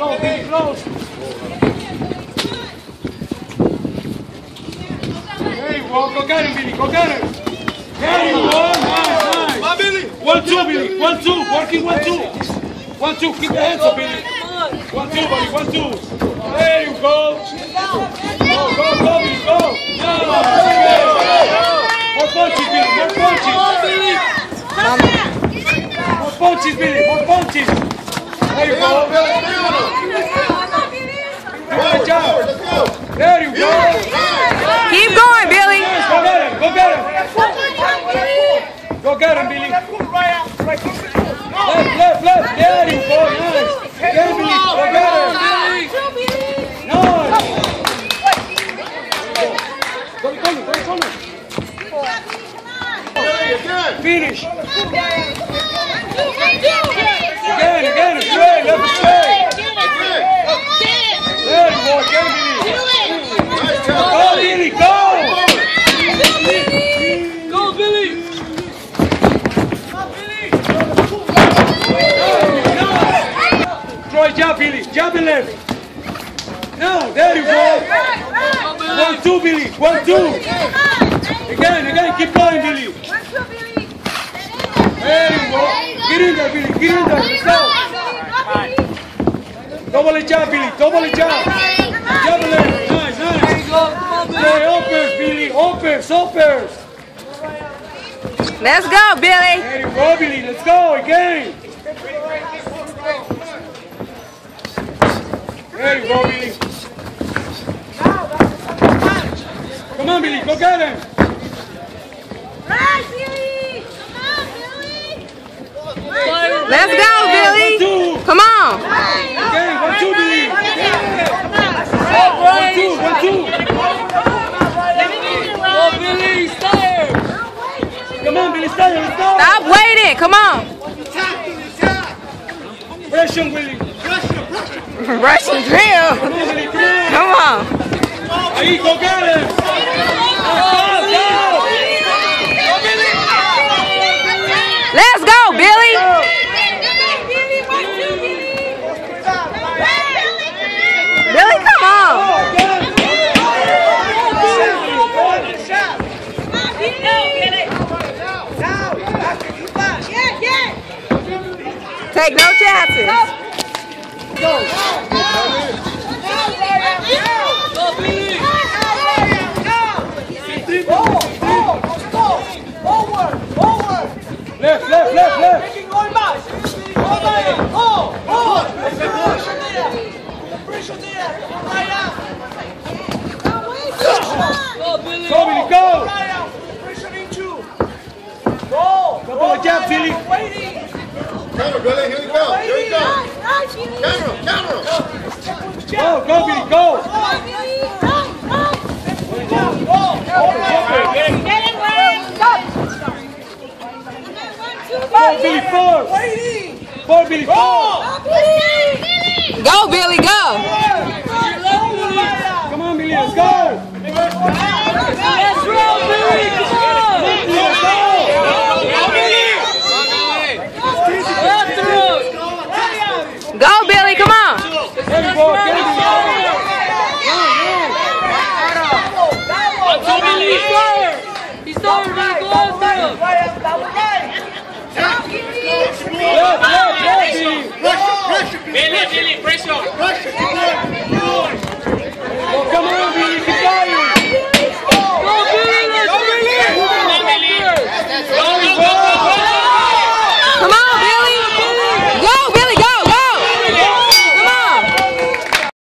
There you go. Get him, Billy. Go get him. There you go. Nice, nice. My Billy. One, two, Billy. One, two. Working one, two. One, two. Keep the hands up, Billy. One, two, buddy. One, two. There you go. Go, go, go, Billy. Go. More punches, Billy. More punches. More punches, Billy. More punches. There you go. Good job. Let's go. There you go. Keep going, Billy. Nice. Go get him. Go get him. Go get him, Billy. Left, left, left. There you go. Nice. Get him, Billy. Go get him. Nice. Go, go, go, go. Billy, again. Finish. Again, again. Straight. Left straight. There you go. Get him, Billy. Nice job. Go, Billy. Go. Go, Billy! Troy, jump, Billy. Jump and left. No, there you go. One, two, Billy. One, two. Again, again. Keep going, Billy. There you go. Get in there, Billy. Get in there. Let's go. Double jump, Billy. Double jump. Jump and left. Nice, nice. Stay uppers, Billy. Uppers, uppers. Let's go, Billy. There you go, Billy. Let's go again. There you go, Billy. Come on, Billy. Go get him. Let's go, One, Billy. two. Come on. Again, one, two, Billy. One, two, one, two. Go, Billy! Stay! Come on, Billy. Stay. Stop waiting. Come on. Pressure, Billy. Russian drill. Come on. Ahí. Let's go, Billy. Billy, come on. Take no chances. Go, Billy! Go! Go, go. Couple Camera, camera. Go, go, Billy, go. Four, Billy, four. Four, Billy, four. Go, Billy, go. Come on, Billy, let's go. Let's roll, Billy! Come on! Billy, let's go. Left road! Go, Billy, come on. There